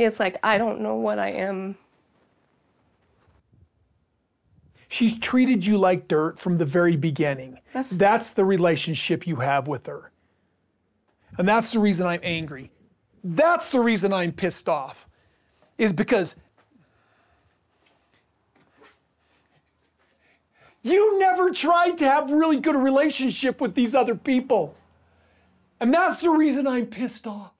It's like I don't know what I am. She's treated you like dirt from the very beginning. That's- that's the relationship you have with her. And that's the reason I'm angry. That's the reason I'm pissed off. Is because you never tried to have really good relationship with these other people. And that's the reason I'm pissed off.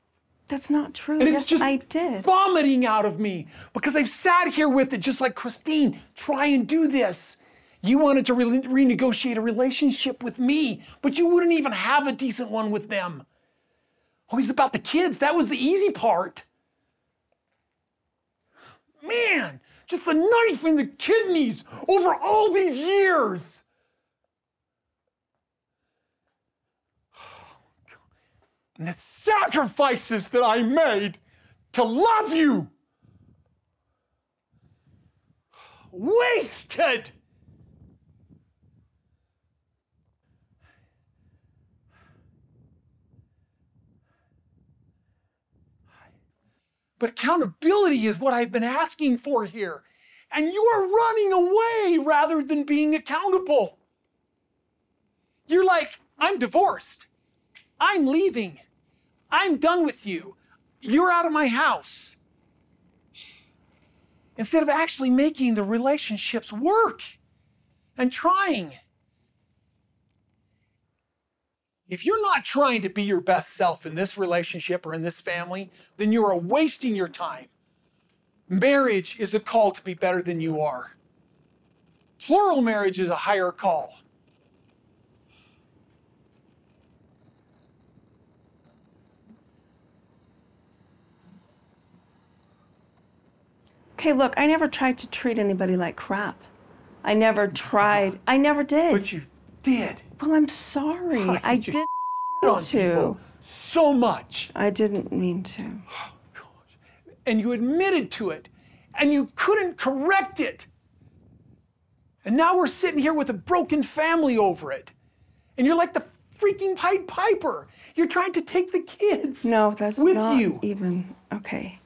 That's not true. And yes, it's just I did. vomiting out of me because I've sat here with it just like Christine, try and do this. You wanted to re- renegotiate a relationship with me, but you wouldn't even have a decent one with them. Oh, Always about the kids. That was the easy part. Man, just the knife in the kidneys over all these years. And the sacrifices that I made to love you. Wasted. But accountability is what I've been asking for here. And you are running away rather than being accountable. You're like, I'm divorced. I'm leaving. I'm done with you. You're out of my house. Instead of actually making the relationships work and trying. If you're not trying to be your best self in this relationship or in this family, then you are wasting your time. Marriage is a call to be better than you are. Plural marriage is a higher call. Okay, look, I never tried to treat anybody like crap. I never oh tried. I never did. But you did. well, I'm sorry. I did on to. people so much. I didn't mean to. Oh, gosh. And you admitted to it and you couldn't correct it. And now we're sitting here with a broken family over it. And you're like the freaking Pied Piper. You're trying to take the kids No, that's with not you. even okay.